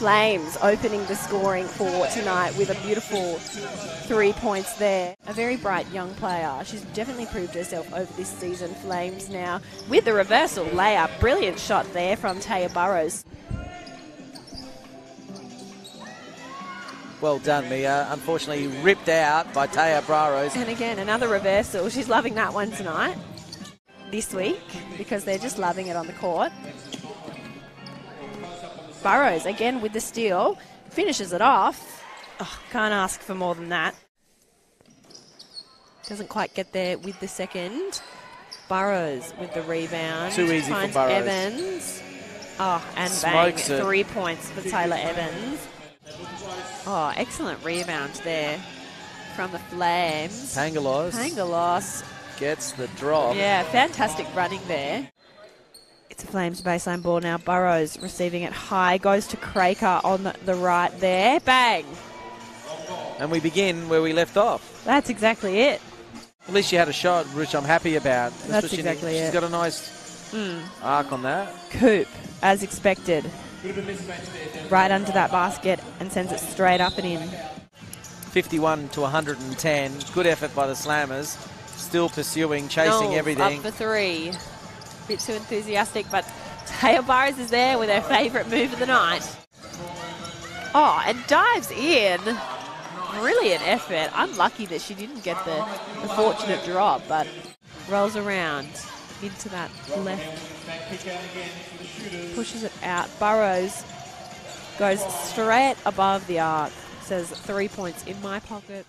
Flames opening the scoring for tonight with a beautiful three points there. A very bright young player. She's definitely proved herself over this season. Flames now with the reversal layup. Brilliant shot there from Tayah Burrows. Well done, Mia. Unfortunately, ripped out by Tayah Burrows. And again, another reversal. She's loving that one tonight. This week because they're just loving it on the court. Burrows again with the steal, finishes it off. Oh, can't ask for more than that. Doesn't quite get there with the second. Burrows with the rebound. Too easy Finds for Burrows. Evans. Oh, and bang. It. Three points for Taylor Evans. Oh, excellent rebound there from the Flames. Pangalos Pangalos. gets the drop. Yeah, fantastic running there. It's a Flames baseline ball now. Burrows receiving it high. Goes to Craker on the, the right there. Bang. And we begin where we left off. That's exactly it. At least she had a shot, which I'm happy about. That's exactly She's it. She's got a nice hmm. arc on that. Coop, as expected. Right under that basket and sends it straight up and in. 51 to 110. Good effort by the Slammers. Still pursuing, chasing Knowles everything. Up for three. Bit too enthusiastic, but Tayah Burrows is there with her favourite move of the night. Oh, and dives in. Brilliant effort. Unlucky that she didn't get the, the fortunate drop, but rolls around into that left. Pushes it out. Burrows goes straight above the arc. Says three points in my pocket.